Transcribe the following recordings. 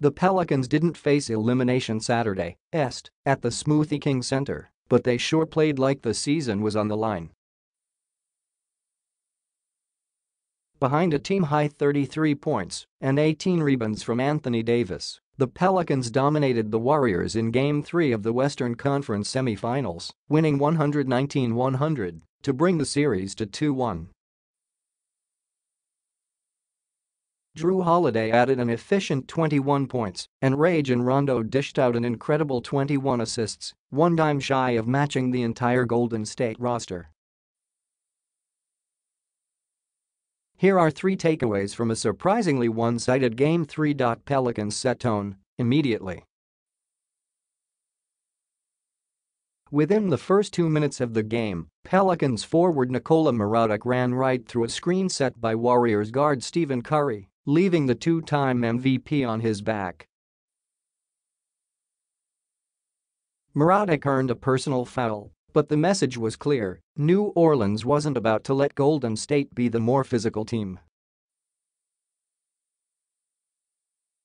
The Pelicans didn't face elimination Saturday, est, at the Smoothie King Center, but they sure played like the season was on the line. Behind a team-high 33 points and 18 rebounds from Anthony Davis, the Pelicans dominated the Warriors in Game 3 of the Western Conference semifinals, winning 119-100 to bring the series to 2-1. Jrue Holiday added an efficient 21 points, and Rajon Rondo dished out an incredible 21 assists, one dime shy of matching the entire Golden State roster. Here are three takeaways from a surprisingly one-sided Game 3. Pelicans set tone immediately. Within the first two minutes of the game, Pelicans forward Nikola Mirotic ran right through a screen set by Warriors guard Stephen Curry leaving the two-time MVP on his back. Mirotic earned a personal foul, but the message was clear, New Orleans wasn't about to let Golden State be the more physical team.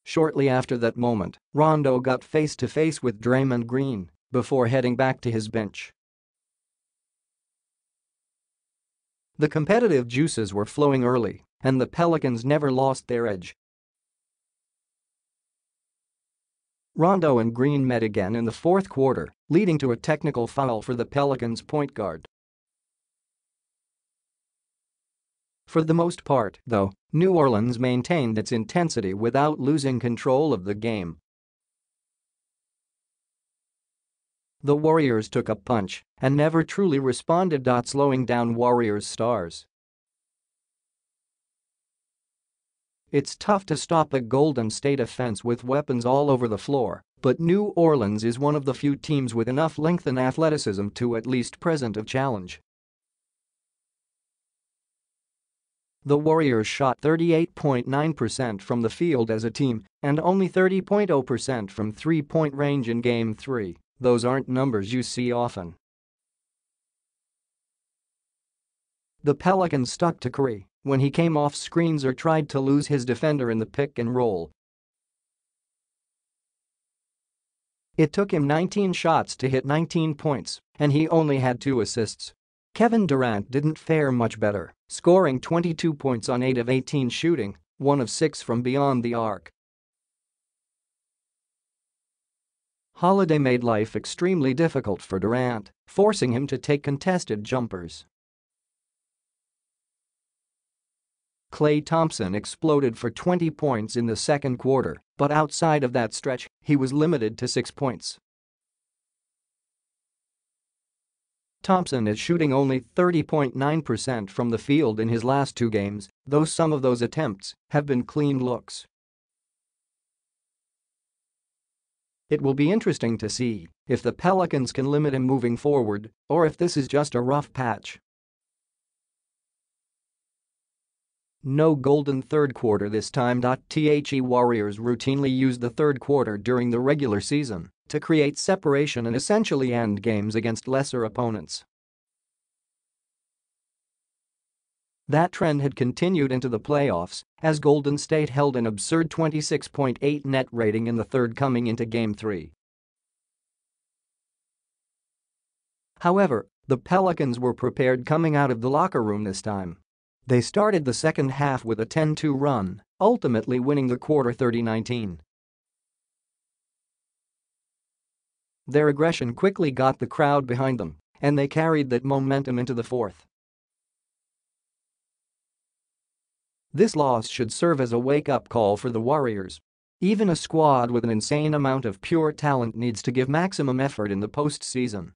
Shortly after that moment, Rondo got face-to-face -face with Draymond Green before heading back to his bench. The competitive juices were flowing early and the Pelicans never lost their edge. Rondo and Green met again in the fourth quarter, leading to a technical foul for the Pelicans point guard. For the most part, though, New Orleans maintained its intensity without losing control of the game. The Warriors took a punch and never truly responded. Slowing down Warriors stars. It's tough to stop a Golden State offense with weapons all over the floor, but New Orleans is one of the few teams with enough length and athleticism to at least present a challenge. The Warriors shot 38.9% from the field as a team and only 30.0% from three-point range in Game 3, those aren't numbers you see often. The Pelicans stuck to Curry when he came off screens or tried to lose his defender in the pick and roll. It took him 19 shots to hit 19 points, and he only had two assists. Kevin Durant didn't fare much better, scoring 22 points on 8 of 18 shooting, 1 of 6 from beyond the arc. Holiday made life extremely difficult for Durant, forcing him to take contested jumpers. Klay Thompson exploded for 20 points in the second quarter, but outside of that stretch, he was limited to 6 points. Thompson is shooting only 30.9% from the field in his last two games, though some of those attempts have been clean looks. It will be interesting to see if the Pelicans can limit him moving forward or if this is just a rough patch. No golden third quarter this time. The Warriors routinely use the third quarter during the regular season to create separation and essentially end games against lesser opponents. That trend had continued into the playoffs as Golden State held an absurd 26.8 net rating in the third coming into Game 3. However, the Pelicans were prepared coming out of the locker room this time they started the second half with a 10-2 run, ultimately winning the quarter 30-19. Their aggression quickly got the crowd behind them, and they carried that momentum into the fourth. This loss should serve as a wake-up call for the Warriors. Even a squad with an insane amount of pure talent needs to give maximum effort in the postseason.